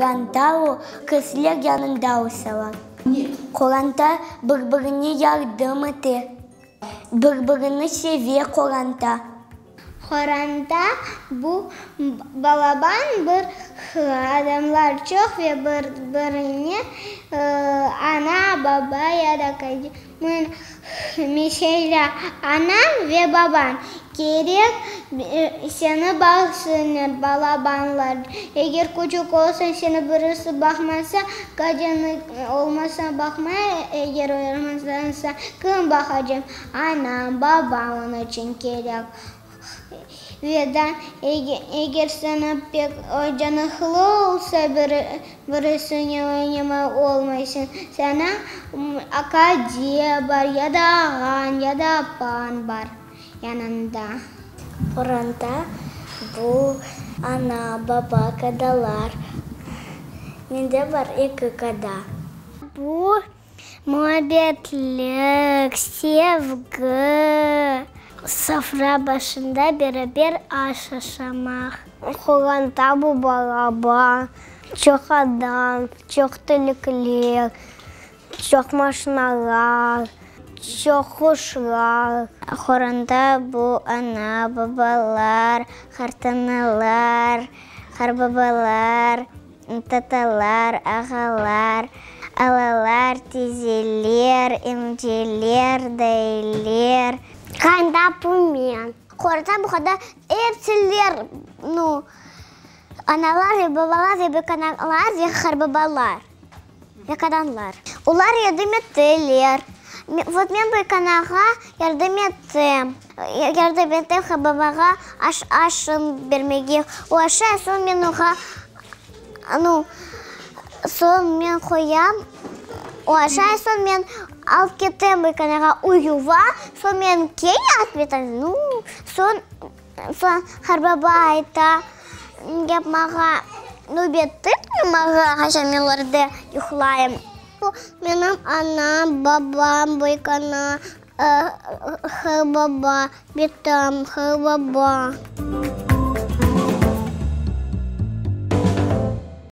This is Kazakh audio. Құранда кісілер янында ұсала. Құранда бір-біріне ярдым бір-біріні севе Құранда. Қоранда бұл балабан бір адамлар жоқ ве бір біріне э, ана баба яда мын мешейлі анам ве бабан керек э, сені бақсыныр балабанлар егер күчік болса сені бірісі бақмаса кәдені олмаса бақмай егер ойырмасанса кім бақажем анам бабам үшін керек Веда, егер сені пек ойжанықлы олса бірісіне неме олмайсың сенің акадия бар яда аған яда бар янында Құранда бұл ана баба кадалар менде бар екі када бұл мұхаббетлік севгі сафра башында бері-бер шамақ. қоған табу балаба чоқ адам жоқ түліклер чоқ машиналар жоқ құшылар хоранда бұл ана бабалар қартаналар қарбабалар таталар ағалар алалар тезелер емделер дәйлер қайындапымен қорытсам бұқада епсілер ну аналар бабалар беканалар зехар бабалар бекаданлар олар едім вот мен байканаға ярдым еттім хабабаға аш ашын бермеге оша сон мен оға ну сон мен қоям оша сон мен ал байканаға канаға уюва мен кей атметан ну сон сон харбаба айта деп маға нубеттік маға хашамиларды юхлайым менің ана, бабам байкана, харбаба, бетам харбаба.